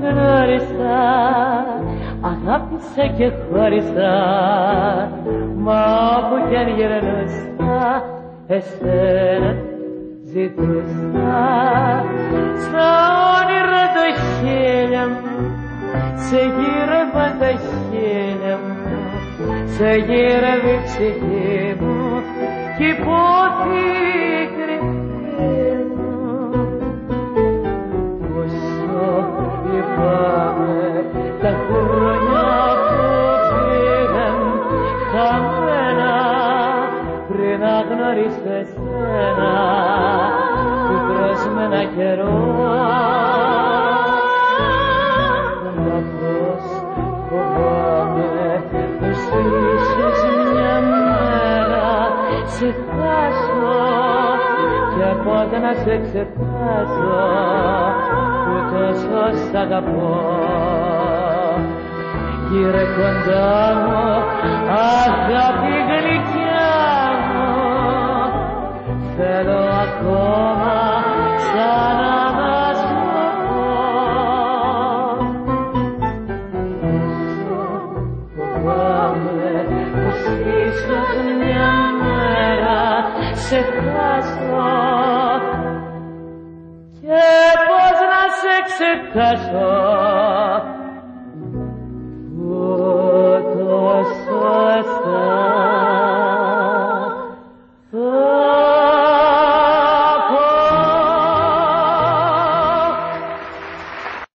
γνώρισα αγάπησα και χώρισα μα όπου κι αν γυρνούσα εσένα ζητούσα στα όνειρα το χίλια μου σε γύρευαν τα χίλια μου σε γύρευε η ψυχή μου. Κι υπόθηκρη να γνωρίσω εσένα πικρός με ένα καιρό. Μα πώς φοβάμαι πως ίσως μια μέρα. Σε χάσω και πότε να σε ξεχάσω που τόσο σ' αγαπώ. Γύρε κοντά μου αγάπη ακόμα ξανά να σου πω φοβάμαι πως ίσως μια μέρα σε χάσω. Και πώς να σε ξεχάσω